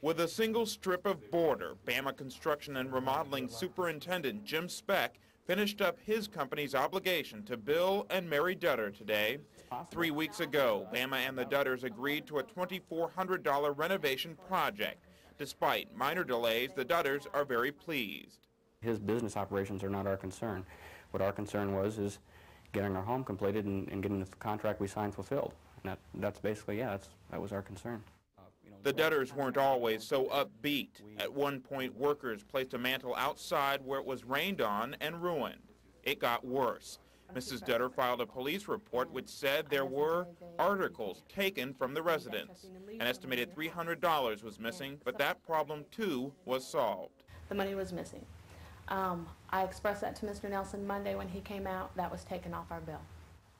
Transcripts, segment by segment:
With a single strip of border, Bama Construction and Remodeling Superintendent Jim Speck finished up his company's obligation to Bill and Mary Dutter today. Three weeks ago, Bama and the Dutters agreed to a $2,400 renovation project. Despite minor delays, the Dutters are very pleased. His business operations are not our concern. What our concern was is getting our home completed and, and getting the contract we signed fulfilled. And that, that's basically, yeah, that's, that was our concern. The Dutters weren't always so upbeat. At one point, workers placed a mantle outside where it was rained on and ruined. It got worse. Mrs. Dutter filed a police report which said there were articles taken from the residence. An estimated $300 was missing, but that problem too was solved. The money was missing. Um, I expressed that to Mr. Nelson Monday when he came out. That was taken off our bill.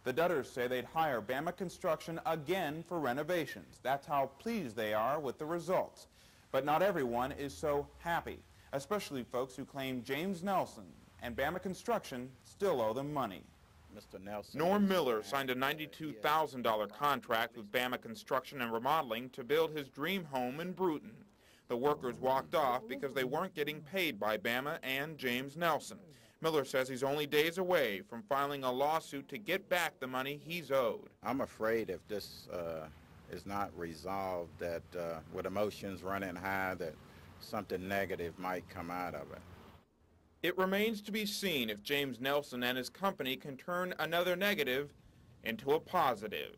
The Dutters say they'd hire Bama Construction again for renovations. That's how pleased they are with the results. But not everyone is so happy, especially folks who claim James Nelson and Bama Construction still owe them money. Mr. Nelson. Norm Miller signed a $92,000 contract with Bama Construction and Remodeling to build his dream home in Brewton. The workers walked off because they weren't getting paid by Bama and James Nelson. Miller says he's only days away from filing a lawsuit to get back the money he's owed. I'm afraid if this uh, is not resolved, that uh, with emotions running high, that something negative might come out of it. It remains to be seen if James Nelson and his company can turn another negative into a positive.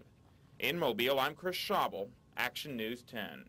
In Mobile, I'm Chris Schauble, Action News 10.